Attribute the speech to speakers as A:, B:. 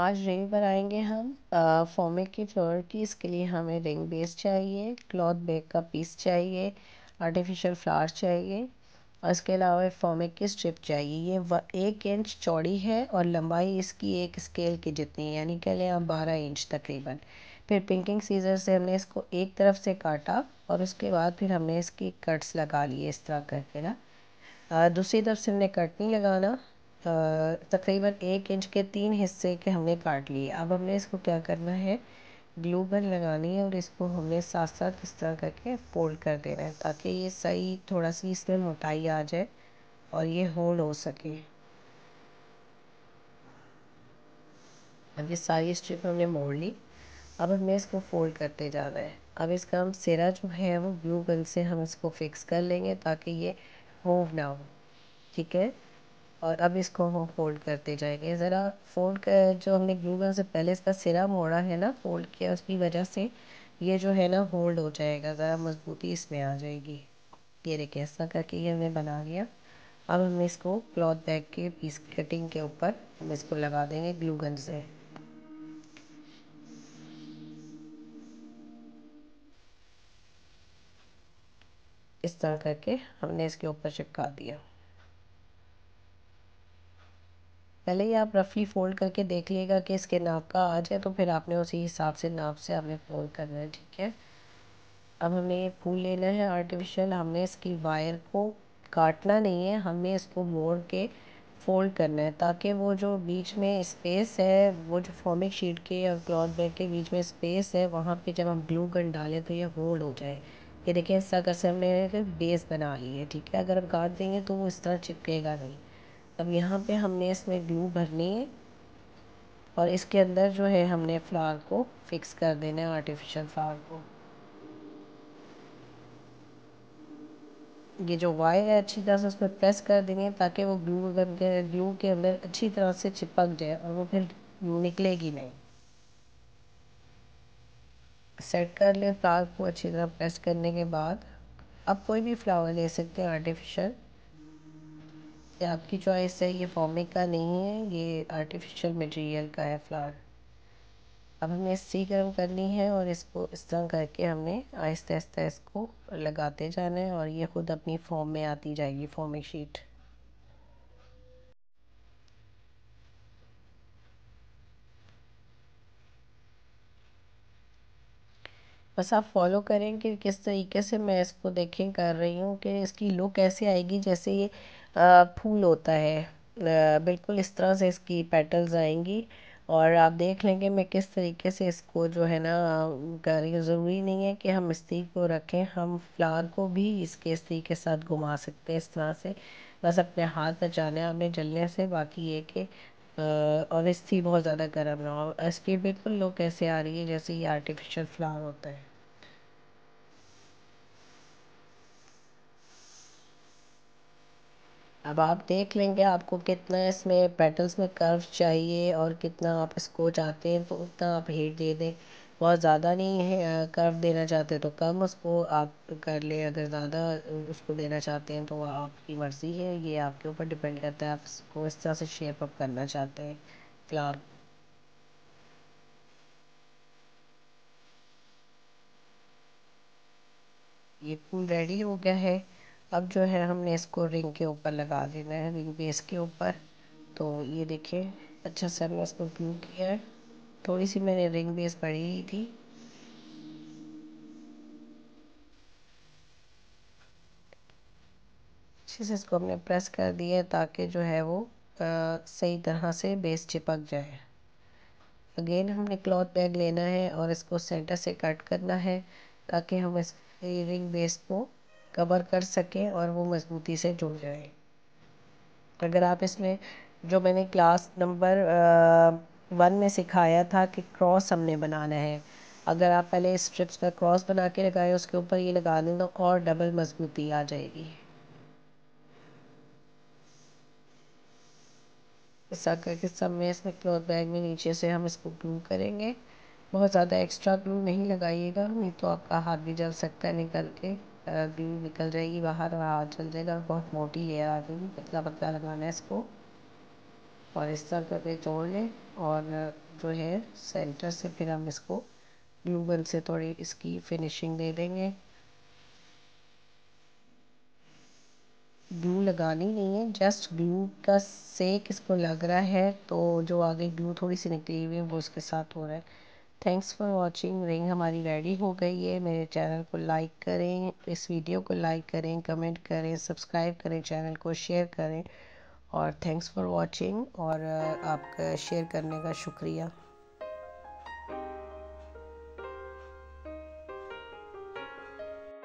A: आज रिंग बनाएँगे हम। फॉर्मिक की फ्लोर की, इसके लिए हमें रिंग बेस चाहिए, क्लॉथ बैग का पीस चाहिए, आर्टिफिशियल फ्लावर्स चाहिए, और इसके अलावा फॉर्मिक की स्ट्रिप चाहिए। ये एक इंच चौड़ी है और लंबाई इसकी एक स्केल की जितनी है, यानी कह लें आप बारह इंच तकरीबन। फिर पिंकिंग सीजर से हमने इसको एक तरफ़ से काटा और उसके बाद फिर हमने इसकी कट्स लगा लिए इस तरह करके ना। दूसरी तरफ़ से हमने कट नहीं लगाना। तकरीबन एक इंच के तीन हिस्से के हमने काट लिए। अब हमने इसको क्या करना है? ग्लू गन लगानी है और इसको हमने साथ साथ इस तरह करके फोल्ड कर देना है ताकि ये सही थोड़ा सी इसमें मोटाई आ जाए और ये होल्ड हो सके। अब ये सारी स्ट्रिप हमने मोड़ ली। अब हमें इसको फोल्ड करते जाना है। अब इसका हम सिरा जो है, वो ग्लू गन से हम इसको फिक्स कर लेंगे ताकि ये मूव ना हो। ठीक है? और अब इसको हम फोल्ड करते जाएँगे। ज़रा फोल्ड कर जो हमने ग्लू गन से पहले इसका सिरा मोड़ा है ना फोल्ड किया उसकी वजह से, ये जो है ना होल्ड हो जाएगा, ज़रा मजबूती इसमें आ जाएगी। ये देखिए, ऐसा करके ये हमने बना लिया अब हम इसको क्लॉथ बैग के पीस कटिंग के ऊपर हम इसको लगा देंगे ग्लू गन से। इस तरह करके हमने इसके ऊपर चिपका दिया। पहले ही आप रफली फोल्ड करके देख लीजिएगा कि इसके नाप का आ जाए तो फिर आपने उसी हिसाब से नाप से आपने फोल्ड करना है, ठीक है? अब हमें ये फूल लेना है आर्टिफिशियल हमने इसकी वायर को काटना नहीं है हमने इसको मोड़ के फोल्ड करना है, ताकि वो जो बीच में स्पेस है, वो जो फॉर्मिक शीट के और क्लॉथ बैग के बीच में स्पेस है, वहाँ पे जब हम ग्लू गन डालें तो ये होल्ड हो जाए। ये देखिए, इस तरह से हमने बेस बना ली है, ठीक है? अगर हम काट देंगे तो वो इस तरह चिपकेगा नहीं। अब यहाँ पे हमने इसमें ग्लू भरनी है और इसके अंदर जो है हमने फ्लावर को फिक्स कर देना है आर्टिफिशियल फ्लावर को। ये जो वायर है अच्छी तरह से उसमें प्रेस कर है ताकि वो ग्लू ग्लू के अंदर अच्छी तरह से चिपक जाए और वो फिर निकलेगी नहीं। सेट कर ले फ्लावर को अच्छी तरह प्रेस करने के बाद। अब कोई भी फ्लावर ले सकते हैं आर्टिफिशियल ये आपकी चॉइस है, ये फॉर्मिक का नहीं है, ये आर्टिफिशियल मटेरियल का है फ्लावर अब हमें सी गर्म करनी है और इसको इस तरह करके हमने आहिस्ता आहिस्ता इसको लगाते जाना है और ये खुद अपनी फॉर्म में आती जाएगी फॉर्मिक शीट बस आप फॉलो करें कि किस तरीके से मैं इसको देखें, कर रही हूँ कि इसकी लुक ऐसे आएगी जैसे ये फूल होता है। बिल्कुल इस तरह से इसकी पेटल्स आएँगी और आप देख लेंगे मैं किस तरीके से इसको जो है ना, कर ज़रूरी नहीं है कि हम इस्ती को रखें, हम फ्लावर को भी इसके इस्ती के साथ घुमा सकते हैं इस तरह से। बस अपने हाथ बचाने आपने जलने से। बाकी ये कि और इस्ती बहुत ज़्यादा गर्म ना हो इसकी बिल्कुल लुक ऐसे आ रही है जैसे ये आर्टिफिशियल फ्लावर होता है। अब आप देख लेंगे आपको कितना इसमें पेटल्स में कर्व चाहिए और कितना आप इसको चाहते हैं तो उतना आप हीट दे दें। बहुत ज़्यादा नहीं है कर्व देना चाहते तो कम उसको आप कर लें। अगर ज़्यादा उसको देना चाहते हैं तो आपकी मर्ज़ी है। ये आपके ऊपर डिपेंड करता है, आप इसको इस तरह से शेप अप करना चाहते हैं। फ्लावर ये फूल रेडी हो गया है। अब जो है हमने इसको रिंग के ऊपर लगा देना है रिंग बेस के ऊपर। तो ये देखिए अच्छा से हमने इसको ग्लू किया है। थोड़ी सी मैंने रिंग बेस बढ़ी ही थी। अच्छे से इसको हमने प्रेस कर दिया है ताकि जो है वो आ, सही तरह से बेस चिपक जाए। अगेन हमने क्लॉथ बैग लेना है और इसको सेंटर से कट करना है ताकि हम इस रिंग बेस को कवर कर सकें और वो मज़बूती से जुड़ जाए। अगर आप इसमें, जो मैंने क्लास नंबर वन में सिखाया था कि क्रॉस हमने बनाना है, अगर आप पहले स्ट्रिप्स का क्रॉस बना के लगाए, उसके ऊपर ये लगा दें तो और डबल मजबूती आ जाएगी। ऐसा करके सब में इसमें क्लॉथ बैग में नीचे से हम इसको ग्लू करेंगे। बहुत ज़्यादा एक्स्ट्रा ग्लू नहीं लगाइएगा, नहीं तो आपका हाथ भी जल सकता है निकल के। निकल जाएगी बाहर और जल जाएगा बहुत मोटी लेयर आ गई पतला पतला लगाना है इसको। और इस तरह करके जोड़ लें और जो है सेंटर से फिर हम इसको ग्लू गन से थोड़ी इसकी फिनिशिंग दे देंगे। ग्लू लगानी नहीं है जस्ट ग्लू का सेक इसको लग रहा है तो जो आगे ग्लू थोड़ी सी निकली हुई है वो उसके साथ हो रहा है। थैंक्स फॉर वॉचिंग रिंग हमारी रेडी हो गई है। मेरे चैनल को लाइक करें, इस वीडियो को लाइक करें कमेंट करें सब्सक्राइब करें चैनल को शेयर करें। और थैंक्स फॉर वॉचिंग और आपका शेयर करने का शुक्रिया।